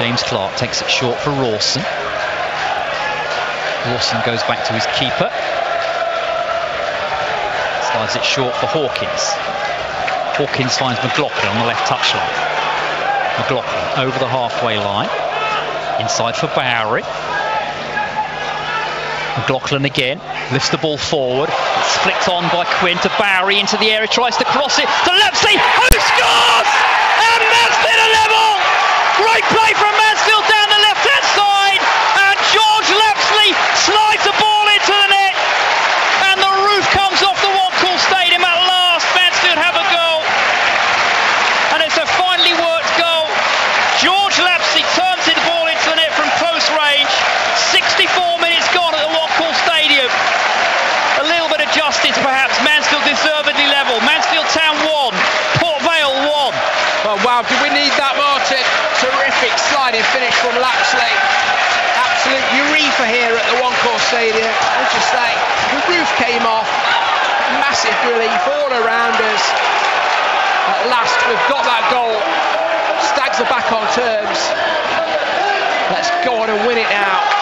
James Clark takes it short for Rawson. Rawson goes back to his keeper. Slides it short for Hawkins. Hawkins finds McLaughlin on the left touchline. McLaughlin over the halfway line. Inside for Bowery. McLaughlin again lifts the ball forward. It's flicked on by Quinn to Bowery into the area, tries to cross it to Lapslie, who scores! And Mansfield are level! Great play from Mansfield down the left-hand side, and George Lapslie slides the ball into the net, and the roof comes off the One Call Stadium at last. Mansfield have a goal, and it's a finely worked goal. George Lapslie turns his ball into the net from close range. 64 minutes gone at the One Call Stadium. A little bit of justice, perhaps. Mansfield deservedly level. Mansfield Town won. Port Vale won. Oh, wow, do we need that, Martin? Terrific sliding finish from Lapslie. Absolute urethra here at the One Call Stadium. As you say, the roof came off. Massive relief all around us. At last, we've got that goal. Stags are back on terms. And win it now.